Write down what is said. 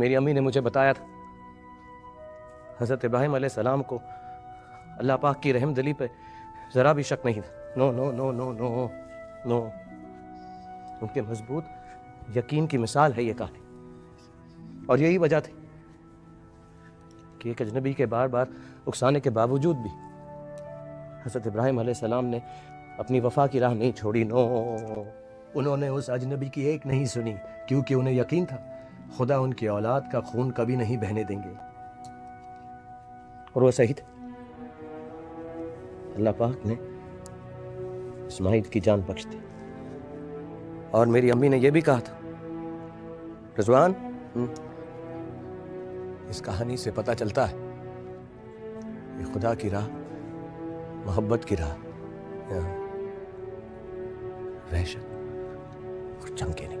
मेरी अम्मी ने मुझे बताया था। हज़रत इब्राहिम सलाम को अल्लाह पाक की रहम दिली पे ज़रा भी शक नहीं था। No no no no no no. उनके मज़बूत यकीन की मिसाल है ये कहानी। और यही वजह थी कि एक अजनबी के बार बार उकसाने के बावजूद भी हज़रत इब्राहिम सलाम ने अपनी वफा की राह नहीं छोड़ी। नो। उन्होंने उस अजनबी की एक नहीं सुनी, क्योंकि उन्हें यकीन था खुदा उनकी औलाद का खून कभी नहीं बहने देंगे। और वो सही थे। अल्लाह पाक ने इस्माइल की जान बख्श दी। और मेरी अम्मी ने यह भी कहा था रजवान हम्म, इस कहानी से पता चलता है कि खुदा की राह मोहब्बत की राह वहशत और चमके नहीं।